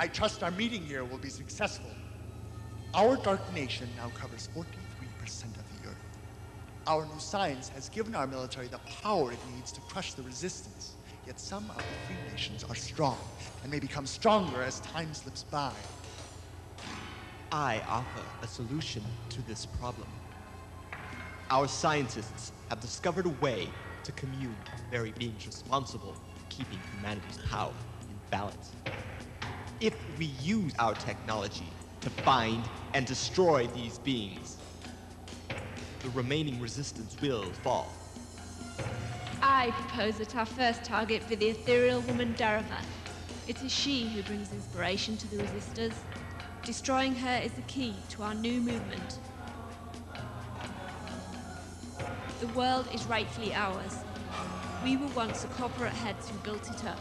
I trust our meeting here will be successful. Our dark nation now covers 43% of the Earth. Our new science has given our military the power it needs to crush the resistance. Yet some of the free nations are strong and may become stronger as time slips by. I offer a solution to this problem. Our scientists have discovered a way to commune with very beings responsible for keeping humanity's power in balance. If we use our technology to find and destroy these beings, the remaining resistance will fall. I propose that our first target be the ethereal woman Darava. It is she who brings inspiration to the resistors. Destroying her is the key to our new movement. The world is rightfully ours. We were once the corporate heads who built it up.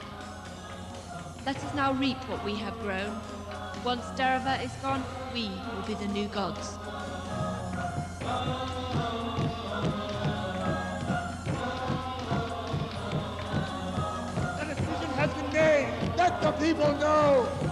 Let us now reap what we have grown. Once Darava is gone, we will be the new gods. The decision has been made. Let the people know.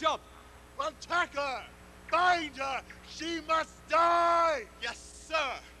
Jump! Well, attack her. Find her. She must die. Yes, sir!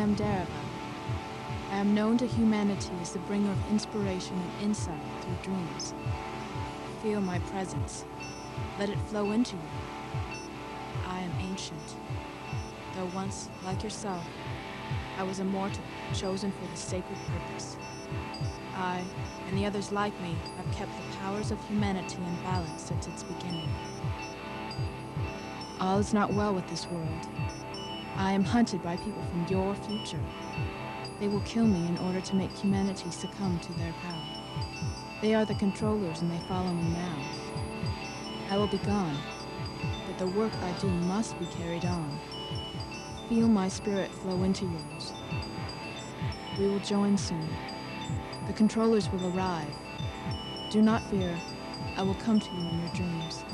Am Darava. I am known to humanity as the bringer of inspiration and insight through dreams. Feel my presence. Let it flow into you. I am ancient. Though once, like yourself, I was immortal, chosen for this sacred purpose. I, and the others like me, have kept the powers of humanity in balance since its beginning. All is not well with this world. I am hunted by people from your future. They will kill me in order to make humanity succumb to their power. They are the controllers and they follow me now. I will be gone, but the work I do must be carried on. Feel my spirit flow into yours. We will join soon. The controllers will arrive. Do not fear. I will come to you in your dreams.